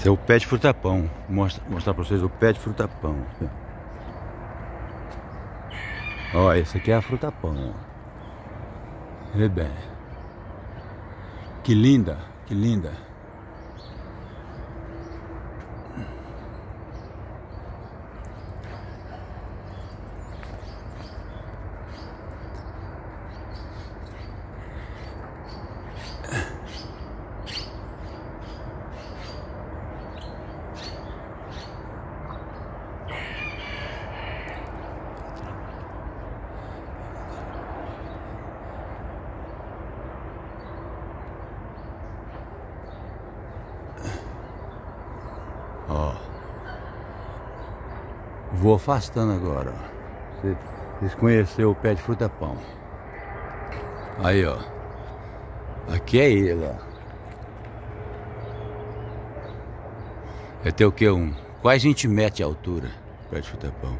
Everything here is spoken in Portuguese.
Esse é o pé de frutapão. Vou mostrar, pra vocês o pé de frutapão. Ó, esse aqui é a frutapão. Vê bem. Que linda, que linda. Ó. Vou afastando agora. Vocês conheceram o pé de fruta-pão. Aí, ó. Aqui é ele, ó. Vai ter o que? Um, quase 20 metros de altura, pé de fruta-pão.